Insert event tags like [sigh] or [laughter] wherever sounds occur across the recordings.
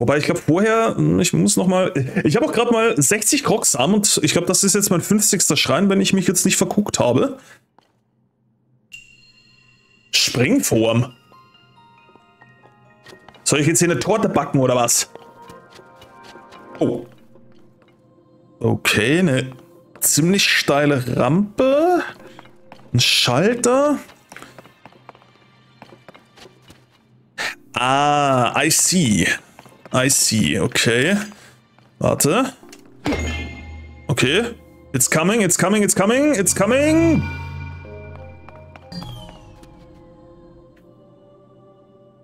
Wobei, ich glaube vorher, hm, ich muss noch mal, ich habe auch gerade mal 60 Krogsamen und ich glaube, das ist jetzt mein 50. Schrein, wenn ich mich jetzt nicht verguckt habe. Springform. Soll ich jetzt hier eine Torte backen oder was? Oh. Okay, eine ziemlich steile Rampe. Ein Schalter. Ah, I see. I see, okay. Warte. Okay. It's coming, it's coming, it's coming, it's coming.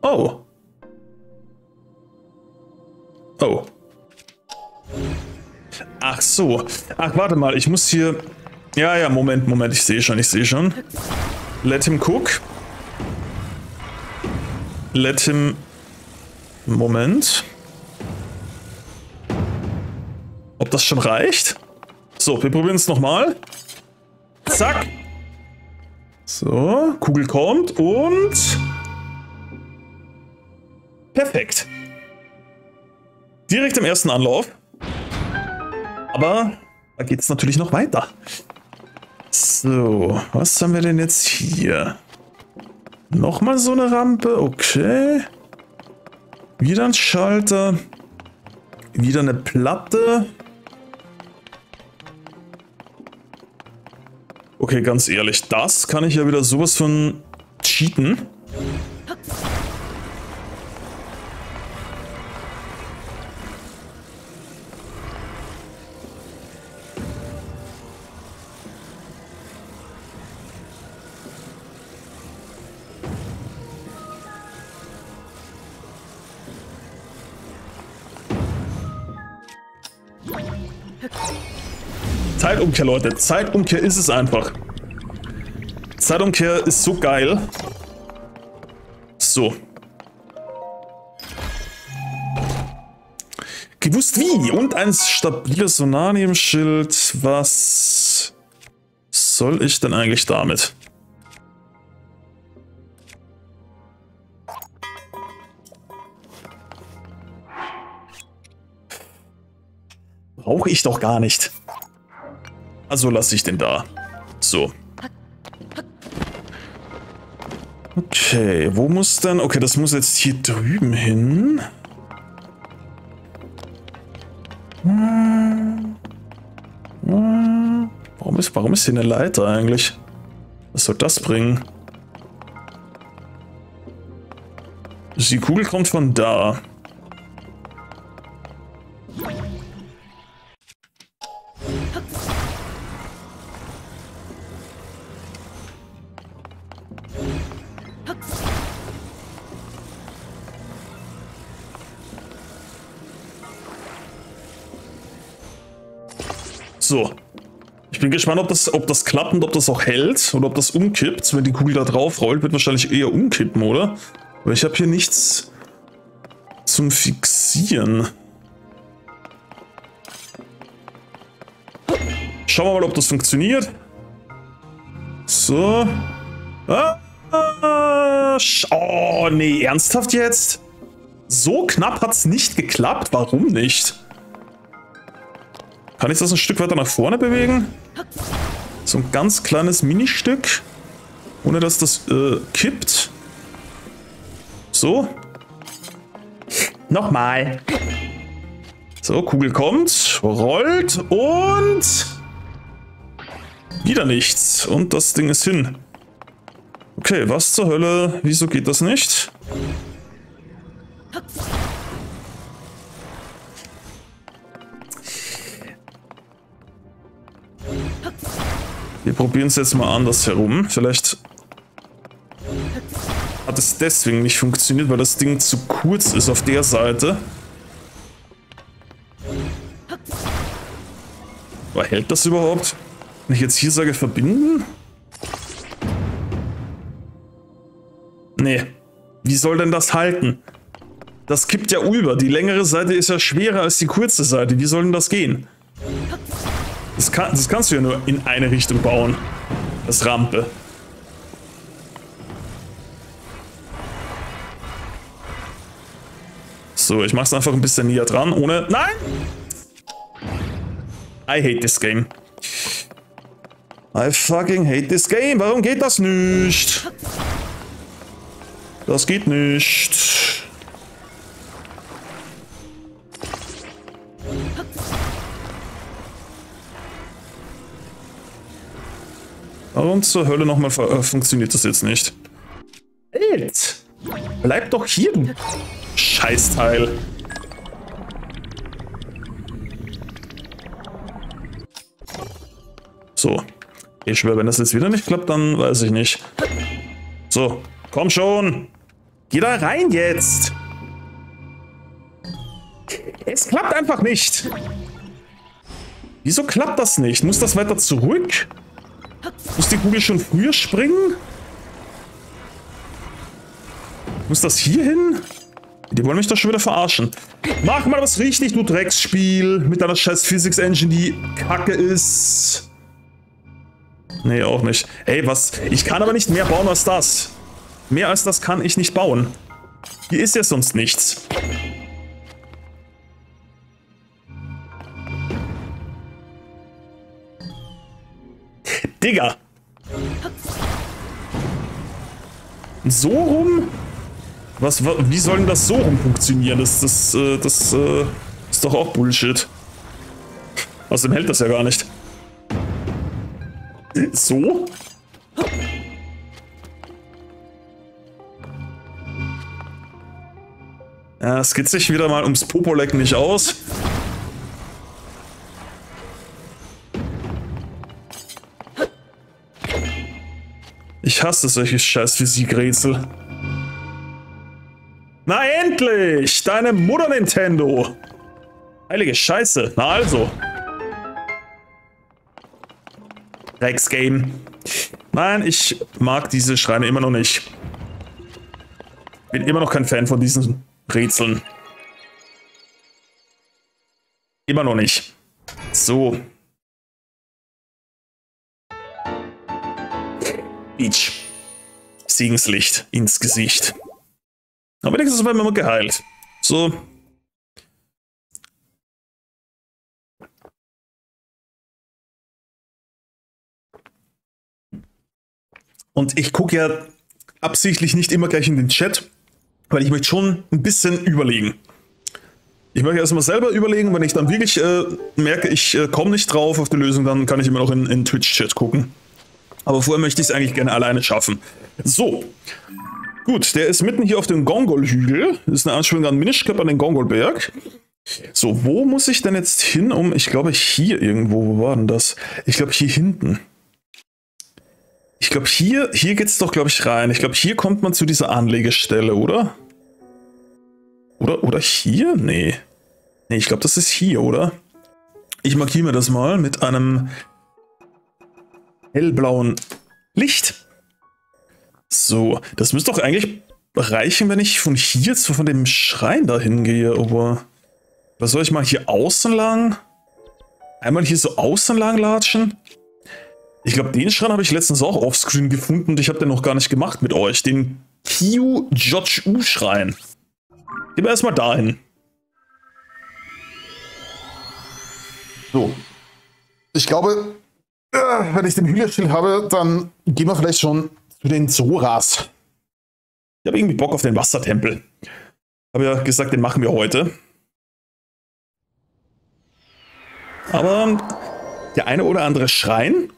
Oh. Oh. Ach so. Ach, warte mal, ich muss hier... Ja, ja, Moment, Moment, ich sehe schon, ich sehe schon. Let him cook. Let him... Moment. Das schon reicht? So, wir probieren es nochmal. Zack. So, Kugel kommt und... Perfekt. Direkt im ersten Anlauf. Aber da geht es natürlich noch weiter. So, was haben wir denn jetzt hier? Nochmal so eine Rampe, okay. Wieder ein Schalter. Wieder eine Platte. Okay, ganz ehrlich, das kann ich ja wieder sowas von cheaten. Zeitumkehr, Leute. Zeitumkehr ist es einfach. Zeitumkehr ist so geil. So. Gewusst wie. Und ein stabiles Sonanium-Schild. Was soll ich denn eigentlich damit? Brauche ich doch gar nicht. Also lasse ich den da. So. Okay, wo muss dann... Okay, das muss jetzt hier drüben hin. Warum ist, warum ist hier eine Leiter eigentlich? Was soll das bringen? Die Kugel kommt von da. Gespannt, ob das, ob das klappt und ob das auch hält oder ob das umkippt. Wenn die Kugel da drauf rollt, wird wahrscheinlich eher umkippen, oder? Aber ich habe hier nichts zum Fixieren. Schauen wir mal, ob das funktioniert. So. Ah, ah, oh, nee, ernsthaft jetzt? So knapp hat es nicht geklappt. Warum nicht? Kann ich das ein Stück weiter nach vorne bewegen? So ein ganz kleines Ministück. Ohne dass das äh, kippt. So. Nochmal. So, Kugel kommt, rollt und... Wieder nichts. Und das Ding ist hin. Okay, was zur Hölle? Wieso geht das nicht? Wir probieren es jetzt mal anders herum. Vielleicht hat es deswegen nicht funktioniert, weil das Ding zu kurz ist auf der Seite. Aber hält das überhaupt? Wenn ich jetzt hier sage verbinden? Nee. Wie soll denn das halten? Das kippt ja über. Die längere Seite ist ja schwerer als die kurze Seite. Wie soll denn das gehen? Das, kann, das kannst du ja nur in eine Richtung bauen. Das Rampe. So, ich mach's einfach ein bisschen näher dran, ohne... Nein! I hate this game. I fucking hate this game. Warum geht das nicht? Das geht nicht. Warum zur Hölle nochmal äh, funktioniert das jetzt nicht? Welt! Bleib doch hier, du Scheißteil. So. Ich schwöre, wenn das jetzt wieder nicht klappt, dann weiß ich nicht. So, komm schon. Geh da rein jetzt. Es klappt einfach nicht. Wieso klappt das nicht? Muss das weiter zurück? Muss die Kugel schon früher springen? Muss das hier hin? Die wollen mich doch schon wieder verarschen. Mach mal was richtig, du Drecksspiel. Mit deiner scheiß Physics Engine, die kacke ist. Nee, auch nicht. Ey, was? Ich kann aber nicht mehr bauen als das. Mehr als das kann ich nicht bauen. Hier ist ja sonst nichts. Digga. So rum? Was, wie soll denn das so rum funktionieren? Das, das, äh, das, äh, ist doch auch Bullshit. Außerdem hält das ja gar nicht. So? Ja, es geht sich wieder mal ums Popolek nicht aus. Hasse solche scheiß Physikrätsel. Na endlich! Deine Mutter Nintendo! Heilige Scheiße. Na also. Rex Game. Nein, ich mag diese Schreine immer noch nicht. Bin immer noch kein Fan von diesen Rätseln. Immer noch nicht. So. Beach. Segenslicht ins Gesicht. Aber wenigstens werden wir mal geheilt. So. Und ich gucke ja absichtlich nicht immer gleich in den Chat, weil ich möchte schon ein bisschen überlegen. Ich möchte erstmal selber überlegen, wenn ich dann wirklich äh, merke, ich äh, komme nicht drauf auf die Lösung, dann kann ich immer noch in, in Twitch-Chat gucken. Aber vorher möchte ich es eigentlich gerne alleine schaffen. So. Gut, der ist mitten hier auf dem Gongol-Hügel. Das ist eine Anspielung an Minischkap an den Gongolberg. So, wo muss ich denn jetzt hin, um... Ich glaube hier irgendwo, wo war denn das? Ich glaube hier hinten. Ich glaube, hier, hier geht es doch, glaube ich, rein. Ich glaube, hier kommt man zu dieser Anlegestelle, oder? Oder, oder hier? Nee. Nee, ich glaube, das ist hier, oder? Ich markiere mir das mal mit einem hellblauen Licht. So, das müsste doch eigentlich reichen, wenn ich von hier zu von dem Schrein dahin gehe, aber... Was soll ich mal hier außen lang? Einmal hier so außen lang latschen? Ich glaube, den Schrein habe ich letztens auch offscreen gefunden und ich habe den noch gar nicht gemacht mit euch. Den Kiu Jochu Schrein. Gehen wir erstmal dahin. So. Ich glaube, wenn ich den Hühnerschild habe, dann gehen wir vielleicht schon zu den Zoras. Ich habe irgendwie Bock auf den Wassertempel. Habe ja gesagt, den machen wir heute. Aber der eine oder andere Schrein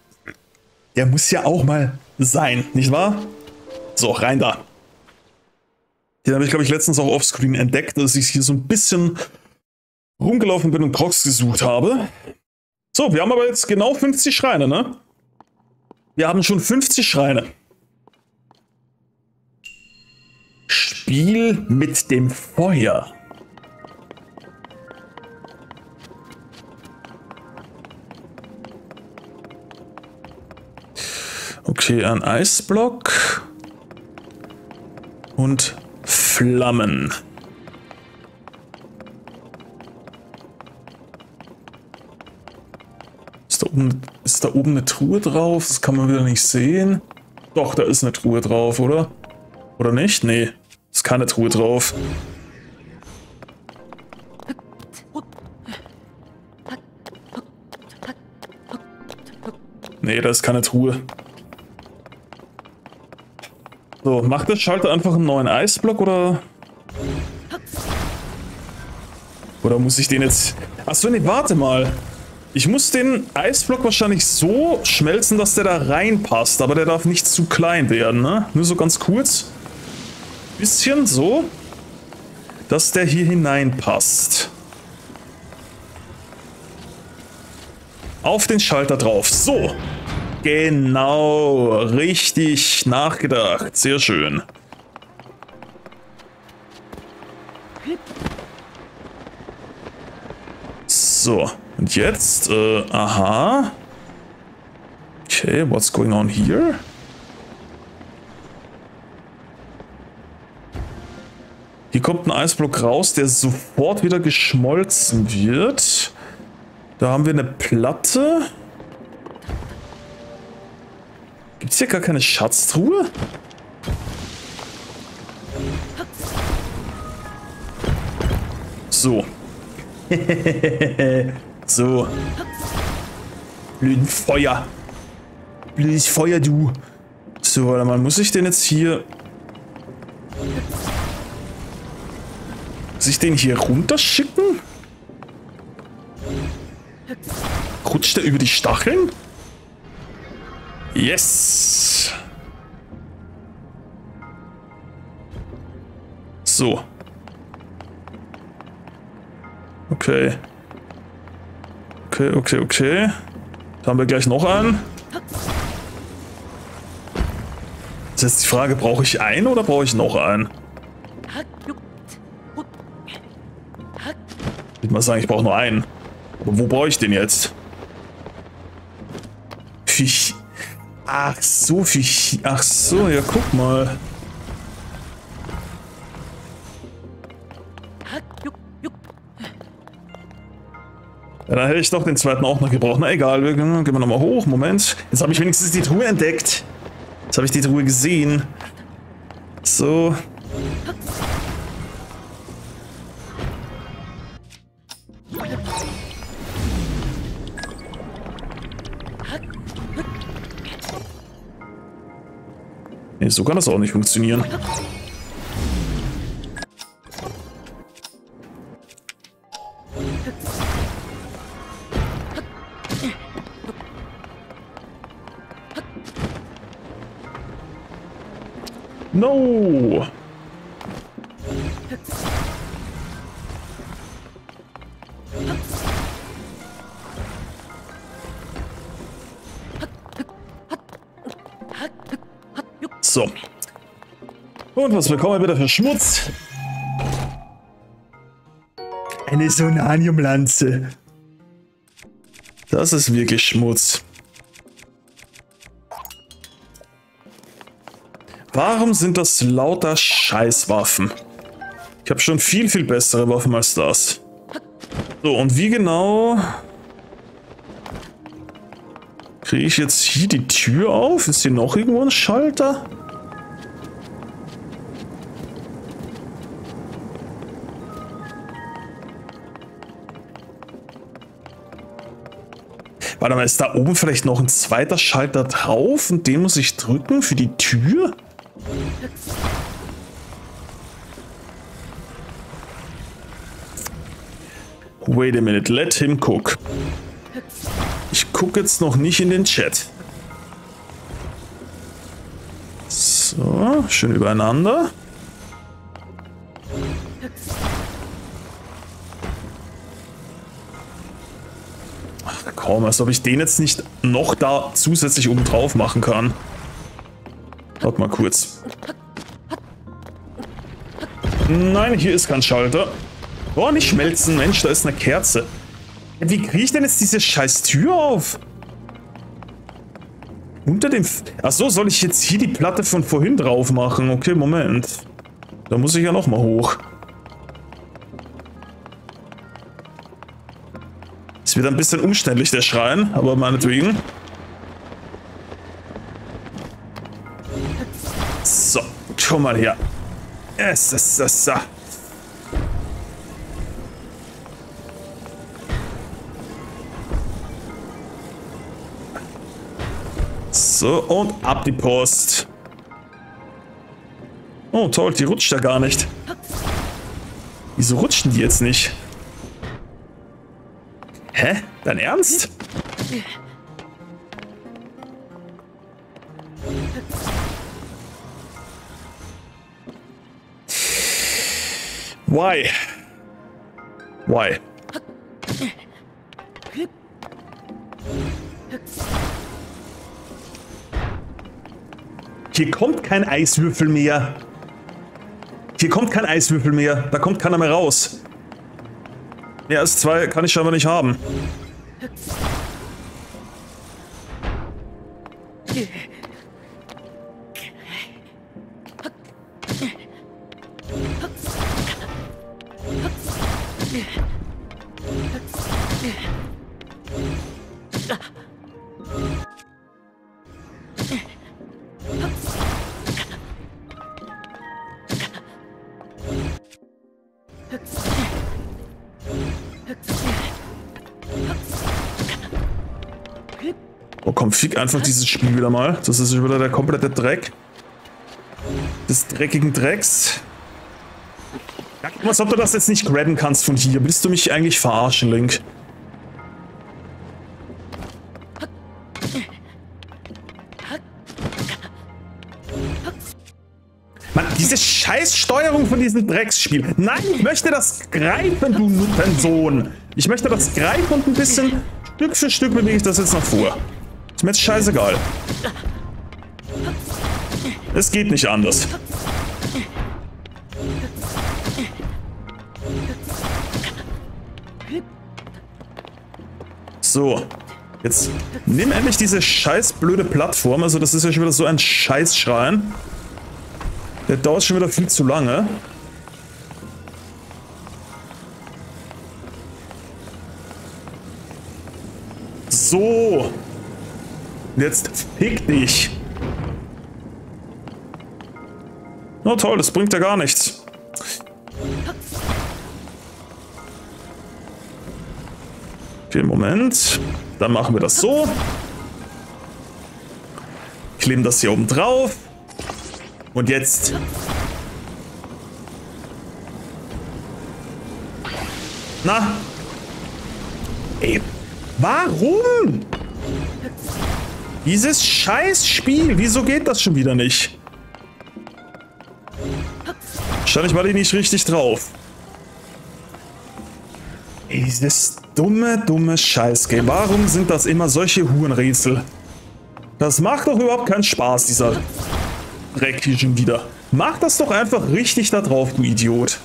der muss ja auch mal sein, nicht wahr? So, rein da. Den habe ich, glaube ich, letztens auch offscreen entdeckt, dass ich hier so ein bisschen rumgelaufen bin und Crocs gesucht habe. So, wir haben aber jetzt genau 50 Schreine, ne? Wir haben schon 50 Schreine. Spiel mit dem Feuer. Okay, ein Eisblock. Und Flammen. oben, ist da oben eine Truhe drauf? Das kann man wieder nicht sehen. Doch, da ist eine Truhe drauf, oder? Oder nicht? Nee, ist keine Truhe drauf. Nee, da ist keine Truhe. So, macht der Schalter einfach einen neuen Eisblock oder... Oder muss ich den jetzt... Achso, nee, warte mal. Ich muss den Eisblock wahrscheinlich so schmelzen, dass der da reinpasst. Aber der darf nicht zu klein werden, ne? Nur so ganz kurz. Bisschen so. Dass der hier hineinpasst. Auf den Schalter drauf. So. Genau. Richtig nachgedacht. Sehr schön. So, und jetzt, äh, aha. Okay, what's going on here? Hier kommt ein Eisblock raus, der sofort wieder geschmolzen wird. Da haben wir eine Platte. Gibt es hier gar keine Schatztruhe? So. [laughs] so. Blöden Feuer. Blödes Feuer, du. So, warte mal, muss ich den jetzt hier... Muss ich den hier runterschicken? Rutscht er über die Stacheln? Yes! So. Okay. Okay, okay, okay. Da haben wir gleich noch einen. Das ist die Frage, brauche ich einen oder brauche ich noch einen? Ich würde mal sagen, ich brauche nur einen. Aber wo brauche ich den jetzt? Fisch. Ach so, Fisch. Ach so, ja, guck mal. Dann hätte ich doch den zweiten auch noch gebraucht. Na egal, wir gehen, wir nochmal hoch. Moment. Jetzt habe ich wenigstens die Truhe entdeckt. Jetzt habe ich die Truhe gesehen. So. So kann das auch nicht funktionieren. Und was bekommen wir wieder für Schmutz? Eine Sonaniumlanze. Das ist wirklich Schmutz. Warum sind das lauter Scheißwaffen? Ich habe schon viel, viel bessere Waffen als das. So, und wie genau... Kriege ich jetzt hier die Tür auf? Ist hier noch irgendwo ein Schalter? Warte mal, ist da oben vielleicht noch ein zweiter Schalter drauf und den muss ich drücken für die Tür? Wait a minute, let him cook. Ich gucke jetzt noch nicht in den Chat. So, schön übereinander. Komm, als ob ich den jetzt nicht noch da zusätzlich oben drauf machen kann. Warte mal kurz. Nein, hier ist kein Schalter. Oh, nicht schmelzen. Mensch, da ist eine Kerze. Wie kriege ich denn jetzt diese scheiß Tür auf? Unter dem... F Achso, soll ich jetzt hier die Platte von vorhin drauf machen? Okay, Moment. Da muss ich ja nochmal hoch. Es wird ein bisschen umständlich, der Schrein, aber meinetwegen. So, komm mal her. Es ist es. So, und ab die Post. Oh, toll, die rutscht ja gar nicht. Wieso rutschen die jetzt nicht? Hä? Dein Ernst? Why? Why? Hier kommt kein Eiswürfel mehr. Hier kommt kein Eiswürfel mehr. Da kommt keiner mehr raus. Als zwei kann ich aber nicht haben. Einfach dieses Spiel wieder mal. Das ist wieder der komplette Dreck. Des dreckigen Drecks. Ja, guck mal, als ob du das jetzt nicht grabben kannst von hier. Willst du mich eigentlich verarschen, Link? Mann, diese Scheißsteuerung von diesem Drecksspiel. Nein, ich möchte das greifen, du Nuttensohn. Ich möchte das greifen und ein bisschen Stück für Stück bewege ich das jetzt nach vor. Ist mir jetzt scheißegal. Es geht nicht anders. So. Jetzt nimm endlich diese scheiß blöde Plattform. Also das ist ja schon wieder so ein Scheißschrein. Der dauert schon wieder viel zu lange. So. Jetzt fick dich. Na oh, toll, das bringt ja gar nichts. Okay, Moment. Dann machen wir das so. Kleben das hier oben drauf. Und jetzt... Na? Ey, warum? Dieses Scheißspiel, wieso geht das schon wieder nicht? Wahrscheinlich war die nicht richtig drauf. Dieses dumme, dumme Scheißgame. Warum sind das immer solche Hurenrätsel? Das macht doch überhaupt keinen Spaß, dieser Dreck hier schon wieder. Mach das doch einfach richtig da drauf, du Idiot.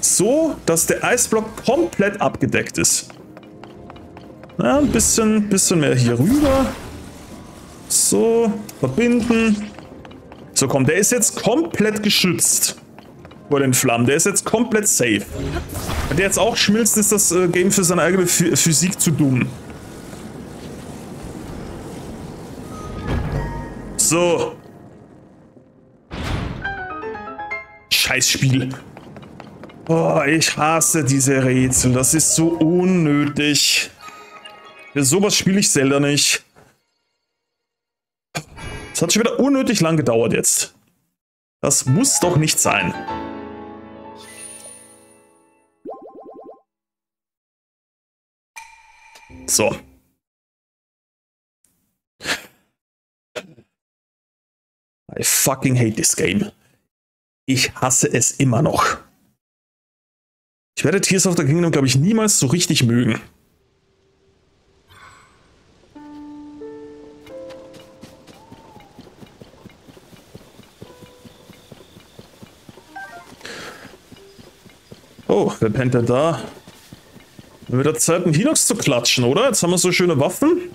So, dass der Eisblock komplett abgedeckt ist. Ja, ein bisschen, bisschen mehr hier rüber. So, verbinden. So, komm, der ist jetzt komplett geschützt vor den Flammen. Der ist jetzt komplett safe. Wenn der jetzt auch schmilzt, ist das äh, Game für seine eigene Ph Physik zu dumm. So. Scheißspiel. Oh, ich hasse diese Rätsel. Das ist so unnötig. Für sowas spiele ich Zelda nicht. Es hat schon wieder unnötig lang gedauert jetzt. Das muss doch nicht sein. So. I fucking hate this game. Ich hasse es immer noch. Ich werde Tears of the Kingdom, glaube ich, niemals so richtig mögen. Oh, wer pennt denn da? Wieder Zeit, einen Hinox zu klatschen, oder? Jetzt haben wir so schöne Waffen.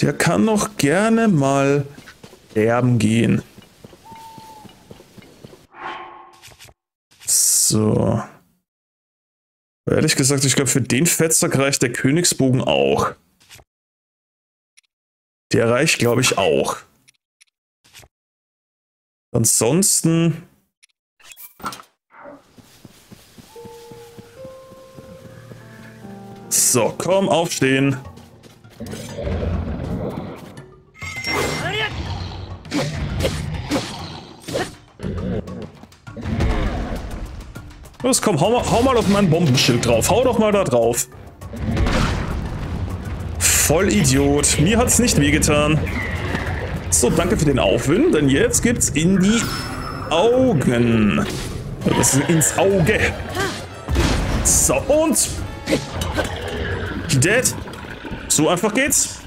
Der kann noch gerne mal sterben gehen. So. Ehrlich gesagt, ich glaube, für den Fettsack reicht der Königsbogen auch. Der reicht, glaube ich, auch. Ansonsten... So, komm, aufstehen. Los, komm, hau mal, hau mal auf mein Bombenschild drauf. Hau doch mal da drauf. Voll Idiot. Mir hat's nicht wehgetan. So, danke für den Aufwind, denn jetzt gibt's in die Augen. Das ist ins Auge. So, und Dead. So einfach geht's.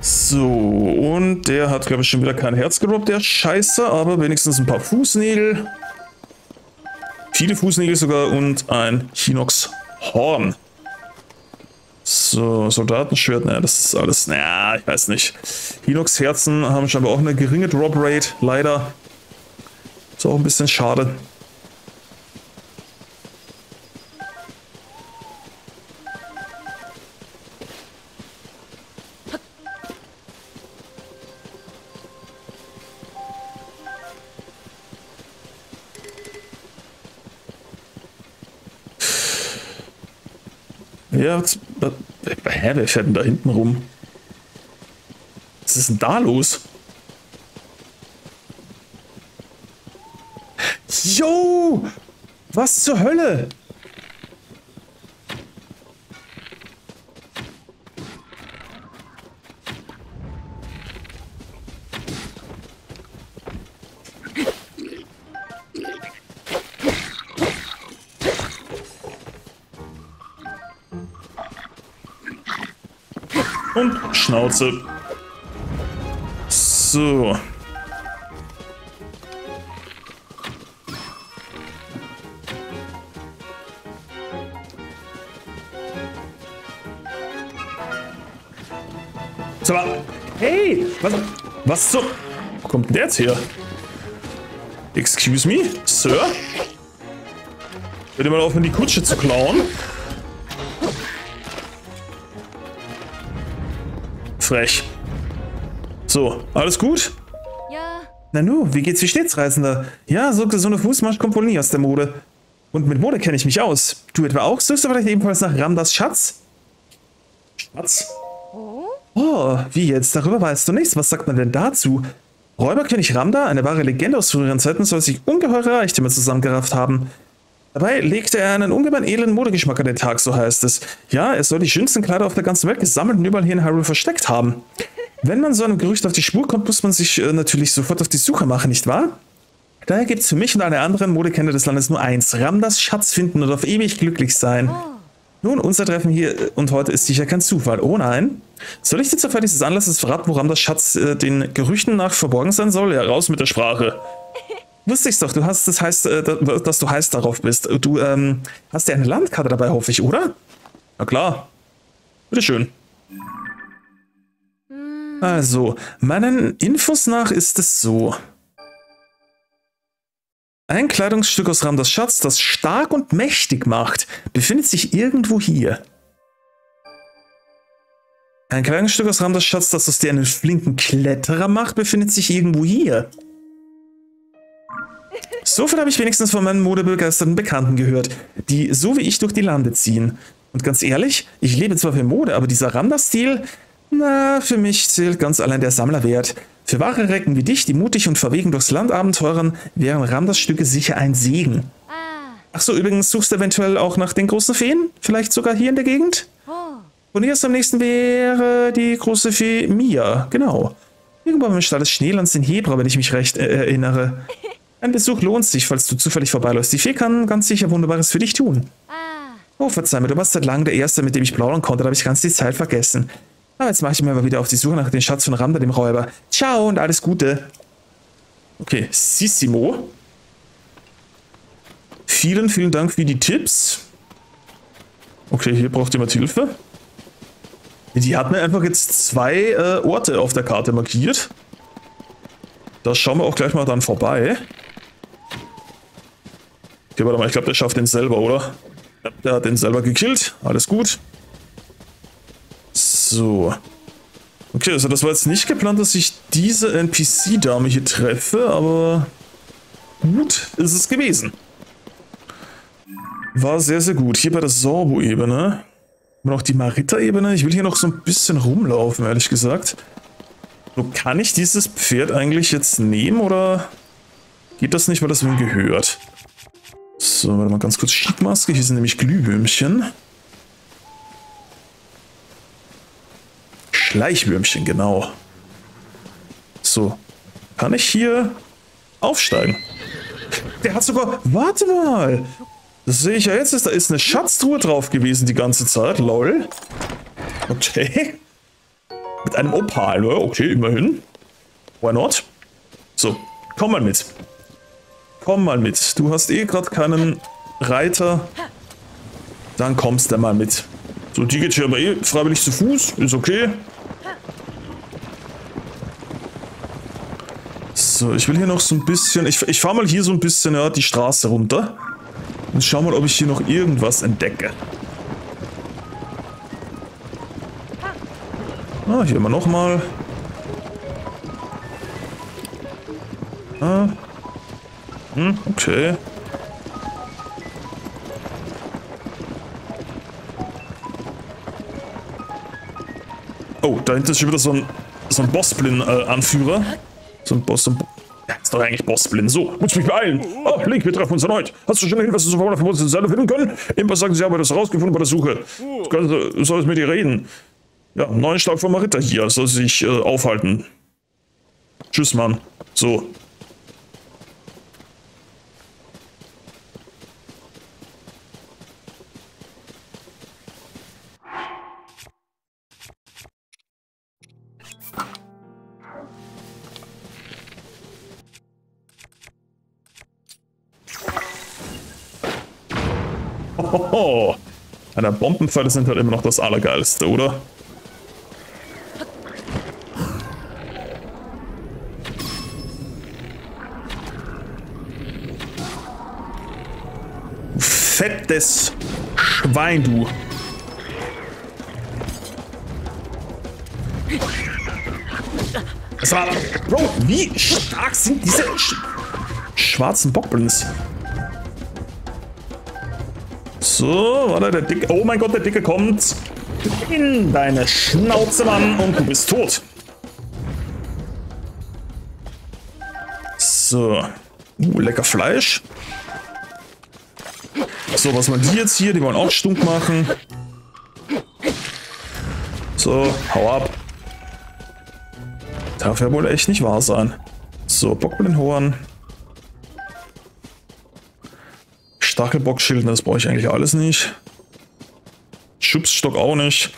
So, und der hat, glaube ich, schon wieder kein Herz gerobbt, der Scheiße, aber wenigstens ein paar Fußnägel. Viele Fußnägel sogar und ein Hinox-Horn. So, Soldatenschwert, naja, das ist alles, naja, ich weiß nicht. Hinox-Herzen haben scheinbar auch eine geringe Drop-Rate, leider. Ist auch ein bisschen schade. Ja, hä, wer fährt denn da hinten rum? Was ist denn da los? Yo! Was zur Hölle? Schnauze. So. So, hey, was, was zum... Wo kommt denn der jetzt her? Excuse me, Sir? Bitte mal aufhören, die Kutsche zu klauen. Frech. So, alles gut? Ja. Nanu, wie geht's wie steht's, Reisender? Ja, so, eine Fußmarsch kommt wohl nie aus der Mode. Und mit Mode kenne ich mich aus. Du etwa auch? Suchst du vielleicht ebenfalls nach Ramdas Schatz? Schatz? Oh? Oh, wie jetzt? Darüber weißt du nichts. Was sagt man denn dazu? Räuberkönig Ramda, eine wahre Legende aus früheren Zeiten, soll sich ungeheure Reichtümer zusammengerafft haben. Dabei legte er einen ungemein edlen Modegeschmack an den Tag, so heißt es. Ja, er soll die schönsten Kleider auf der ganzen Welt gesammelt und überall hier in Hyrule versteckt haben. [laughs] Wenn man so einem Gerücht auf die Spur kommt, muss man sich äh, natürlich sofort auf die Suche machen, nicht wahr? Daher gibt es für mich und alle anderen Modekenner des Landes nur eins. Ramdas Schatz finden und auf ewig glücklich sein. Nun, unser Treffen hier äh, und heute ist sicher kein Zufall. Oh nein. Soll ich dir zur Zeit dieses Anlasses verraten, woran das Schatz äh, den Gerüchten nach verborgen sein soll? Ja, raus mit der Sprache. [laughs] Wusste ich's doch, du hast, das heißt, äh, dass du heiß darauf bist. Du ähm, hast ja eine Landkarte dabei, hoffe ich, oder? Na klar. Bitteschön. Also, meinen Infos nach ist es so. Ein Kleidungsstück aus Ramdas Schatz, das stark und mächtig macht, befindet sich irgendwo hier. Ein Kleidungsstück aus Ramdas Schatz, das aus dir einen flinken Kletterer macht, befindet sich irgendwo hier. So viel habe ich wenigstens von meinen modebegeisterten Bekannten gehört, die so wie ich durch die Lande ziehen. Und ganz ehrlich, ich lebe zwar für Mode, aber dieser Ramdas-Stil, na, für mich zählt ganz allein der Sammlerwert. Für wahre Recken wie dich, die mutig und verwegen durchs Land abenteuern, wären Ramdas-Stücke sicher ein Segen. Ah. Ach so, übrigens suchst du eventuell auch nach den großen Feen? Vielleicht sogar hier in der Gegend? Oh. Und hier ist am nächsten wäre die große Fee Mia, genau. Irgendwo im Stall des Schneelands in Hebra, wenn ich mich recht äh, erinnere. Ein Besuch lohnt sich, falls du zufällig vorbeiläufst. Die Fee kann ganz sicher Wunderbares für dich tun. Ah. Oh, verzeih mir, du warst seit langem der Erste, mit dem ich plaudern konnte, da habe ich ganz die Zeit vergessen. Aber jetzt mache ich mir mal wieder auf die Suche nach dem Schatz von Ramda, dem Räuber. Ciao und alles Gute. Okay, Sissimo. Vielen, vielen Dank für die Tipps. Okay, hier braucht jemand Hilfe. Die hat mir einfach jetzt zwei äh, Orte auf der Karte markiert. Da schauen wir auch gleich mal dann vorbei. Okay, warte mal, ich glaube, der schafft den selber, oder? Der hat den selber gekillt. Alles gut. So. Okay, also das war jetzt nicht geplant, dass ich diese NPC-Dame hier treffe, aber gut ist es gewesen. War sehr, sehr gut. Hier bei der Sorbo-Ebene. Auch die Marita-Ebene. Ich will hier noch so ein bisschen rumlaufen, ehrlich gesagt. So, kann ich dieses Pferd eigentlich jetzt nehmen, oder Geht das nicht, weil das wem gehört? So, warte mal ganz kurz. Schiedmaske, hier sind nämlich Glühwürmchen. Schleichwürmchen, genau. So, kann ich hier aufsteigen? Der hat sogar... Warte mal! Das sehe ich ja jetzt. Da ist eine Schatztruhe drauf gewesen die ganze Zeit. Lol. Okay. Mit einem Opal? Okay, immerhin. Why not? So, komm mal mit. Komm mal mit. Du hast eh gerade keinen Reiter. Dann kommst du mal mit. So, die geht hier aber eh freiwillig zu Fuß. Ist okay. So, ich will hier noch so ein bisschen... Ich, ich fahre mal hier so ein bisschen ja, die Straße runter. Und schau mal, ob ich hier noch irgendwas entdecke. Ah, hier immer nochmal. Ah. Hm, okay. Oh, da hinten ist schon wieder so ein, so ein Bossblin-Anführer. Äh, so ein Boss, so ein Bo ja, ist doch eigentlich Bossblin. So, muss mich beeilen. Oh, Link, wir treffen uns erneut. Hast du schon Hinweise zu Verwundern von uns in Seile finden können? Impas sagen, sie haben das herausgefunden bei der Suche. Du sollst mit dir reden. Ja, neuen Schlag von Marita hier. Soll sich äh, aufhalten. Tschüss, Mann. So, Hohoho. Ja, Bombenpfeile sind halt immer noch das Allergeilste, oder? Fettes Schwein, du. Das war... Bro, wie stark sind diese sch schwarzen Bockblins? So, warte, der Dicke. Oh mein Gott, der Dicke kommt in deine Schnauze, Mann, und du bist tot. So. Uh, lecker Fleisch. So, was machen die jetzt hier? Die wollen auch stunk machen. So, hau ab. Darf ja wohl echt nicht wahr sein. So, Bockblindhorn. Stachelbockschild, das brauche ich eigentlich alles nicht. Schubsstock auch nicht.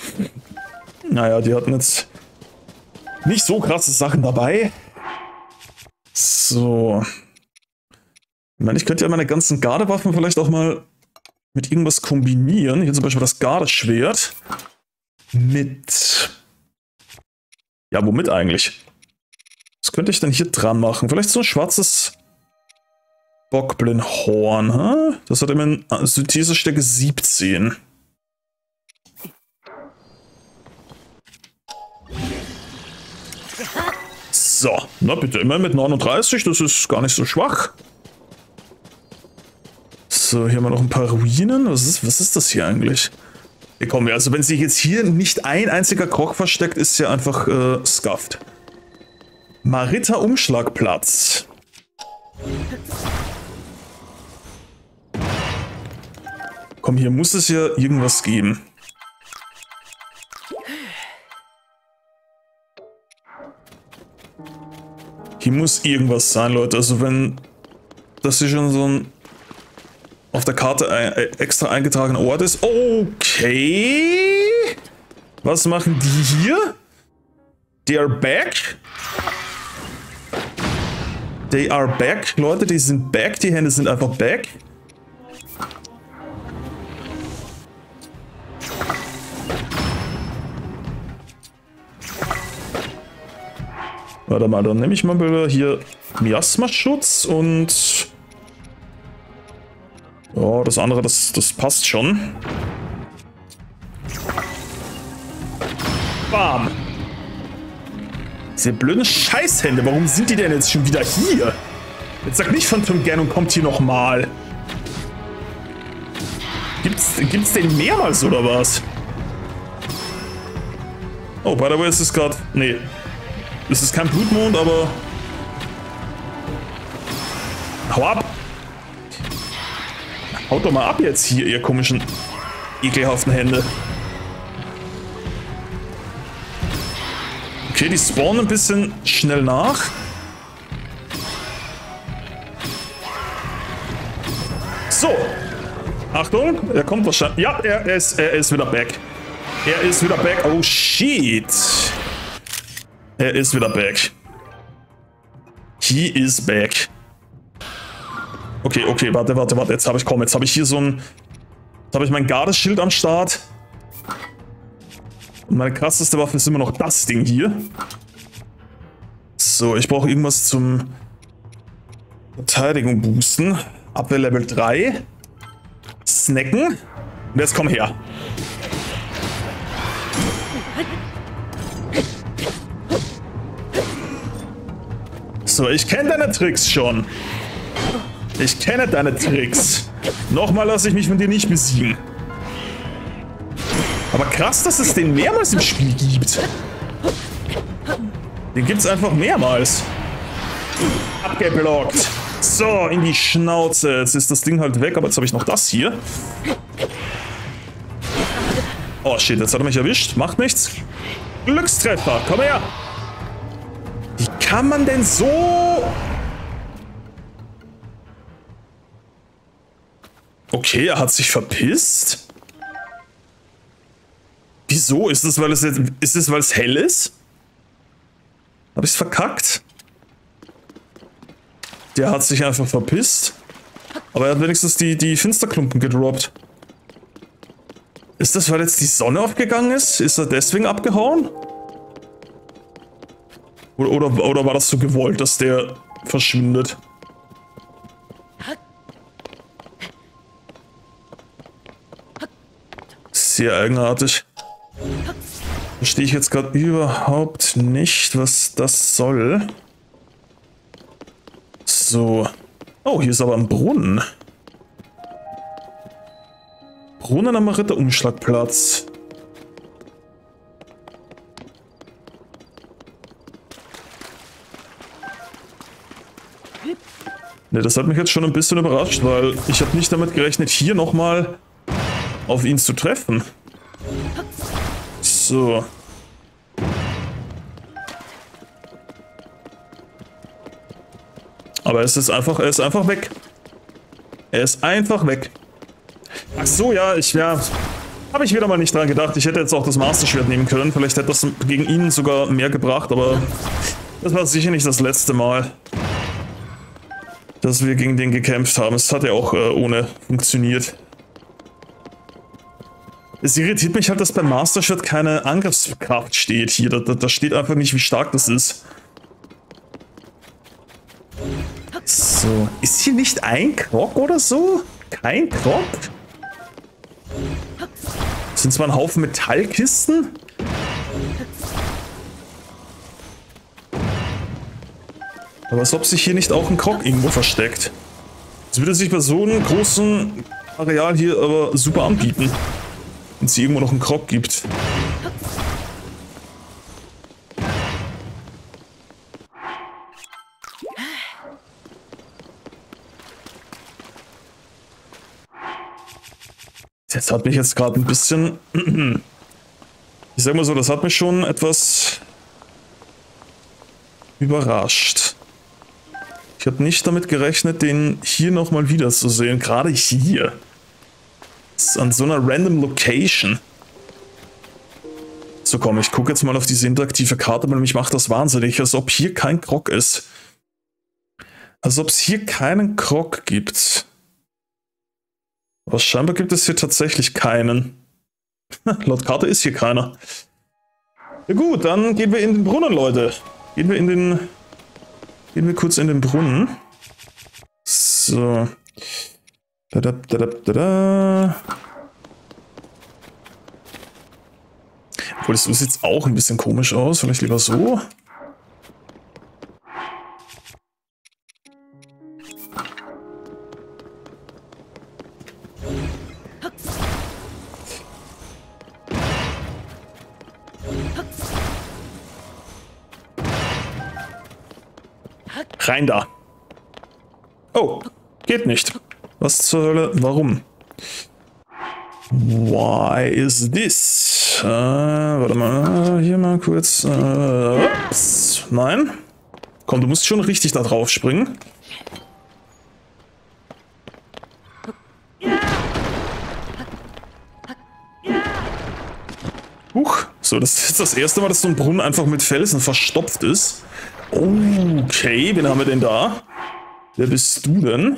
Naja, die hatten jetzt nicht so krasse Sachen dabei. So. Ich meine, ich könnte ja meine ganzen Gardewaffen vielleicht auch mal mit irgendwas kombinieren. Hier zum Beispiel das Gardeschwert. Mit... Ja, womit eigentlich? Was könnte ich denn hier dran machen? Vielleicht so ein schwarzes Bockblinhorn? Das hat immer eine Synthesestärke 17. So, na bitte, immer mit 39, das ist gar nicht so schwach. So, hier haben wir noch ein paar Ruinen. Was ist, was ist das hier eigentlich? Hier kommen wir. Also wenn sich jetzt hier nicht ein einziger Krog versteckt, ist ja einfach äh, scuffed. Marita Umschlagplatz. Komm, hier muss es ja irgendwas geben. Hier muss irgendwas sein, Leute. Also wenn das hier schon so ein auf der Karte ein, äh, extra eingetragener Ort ist. Okay. Was machen die hier? They are back. They are back. Leute, die sind back. Die Hände sind einfach back. Warte mal, dann nehme ich mal hier Miasma-Schutz und... Ja, das andere, das, das passt schon. Bam! Diese blöden Scheißhände, warum sind die denn jetzt schon wieder hier? Jetzt sag nicht Phantom Gern und kommt hier nochmal. Gibt's, gibt's den mehrmals oder was? Oh, by the way, ist es gerade... Nee, es ist kein Blutmond, aber... Hau ab! Haut doch mal ab jetzt hier, ihr komischen, ekelhaften Hände. Okay, die spawnen ein bisschen schnell nach. So. Achtung, er kommt wahrscheinlich. Ja, er, ist, er ist wieder back. Er ist wieder back. Oh, shit. Er ist wieder back. He is back. Okay, okay, warte, warte, warte. Jetzt habe ich, komm, jetzt habe ich hier so ein... Jetzt habe ich mein Gardeschild am Start. Und meine krasseste Waffe ist immer noch das Ding hier. So, ich brauche irgendwas zum Verteidigung boosten. Abwehr Level 3. Snacken. Und jetzt komm her. So, ich kenne deine Tricks schon. Ich kenne deine Tricks. Nochmal lasse ich mich von dir nicht besiegen. Aber krass, dass es den mehrmals im Spiel gibt. Den gibt es einfach mehrmals. Abgeblockt. So, in die Schnauze. Jetzt ist das Ding halt weg, aber jetzt habe ich noch das hier. Oh shit, jetzt hat er mich erwischt. Macht nichts. Glückstreffer, komm her. Kann man denn so... Okay, er hat sich verpisst. Wieso? Ist das, weil es, jetzt, ist es, weil es hell ist? Habe ich es verkackt? Der hat sich einfach verpisst. Aber er hat wenigstens die, die Finsterklumpen gedroppt. Ist das, weil jetzt die Sonne aufgegangen ist? Ist er deswegen abgehauen? Oder, oder, war das so gewollt, dass der verschwindet? Sehr eigenartig. Verstehe ich jetzt gerade überhaupt nicht, was das soll. So. Oh, hier ist aber ein Brunnen. Brunnen am Ritterumschlagplatz. Ne, das hat mich jetzt schon ein bisschen überrascht, weil ich habe nicht damit gerechnet, hier nochmal auf ihn zu treffen. So. Aber es ist einfach, er ist einfach weg. Er ist einfach weg. Ach so, ja, ich, ja, habe ich wieder mal nicht dran gedacht. Ich hätte jetzt auch das Master-Schwert nehmen können. Vielleicht hätte das gegen ihn sogar mehr gebracht, aber das war sicher nicht das letzte Mal dass wir gegen den gekämpft haben. Es hat ja auch äh, ohne funktioniert. Es irritiert mich halt, dass beim Master Shot keine Angriffskraft steht hier. Da, da, da steht einfach nicht, wie stark das ist. So, ist hier nicht ein Krog oder so? Kein Krog? Sind zwar ein Haufen Metallkisten? Aber als ob sich hier nicht auch ein Krog irgendwo versteckt. Das würde sich bei so einem großen Areal hier aber super anbieten. Wenn es irgendwo noch einen Krog gibt. Das hat mich jetzt gerade ein bisschen... [clears throat] Ich sag mal so, das hat mich schon etwas überrascht. Ich habe nicht damit gerechnet, den hier nochmal wiederzusehen. Gerade hier. Das ist an so einer random Location. So komm, ich gucke jetzt mal auf diese interaktive Karte, weil mich macht das wahnsinnig, als ob hier kein Krog ist. Als ob es hier keinen Krog gibt. Aber scheinbar gibt es hier tatsächlich keinen. [laughs] Laut Karte ist hier keiner. Ja gut, dann gehen wir in den Brunnen, Leute. Gehen wir in den Gehen wir kurz in den Brunnen. So. Da, da, da, da, da, da. Obwohl, so sieht es auch ein bisschen komisch aus. Vielleicht lieber so. Rein da. Oh, geht nicht. Was zur Hölle? Warum? Why is this? Äh, warte mal, hier mal kurz. Äh, ups. Nein. Komm, du musst schon richtig da drauf springen. Huch. So, das ist das erste Mal, dass so ein Brunnen einfach mit Felsen verstopft ist. Okay, wen haben wir denn da? Wer bist du denn?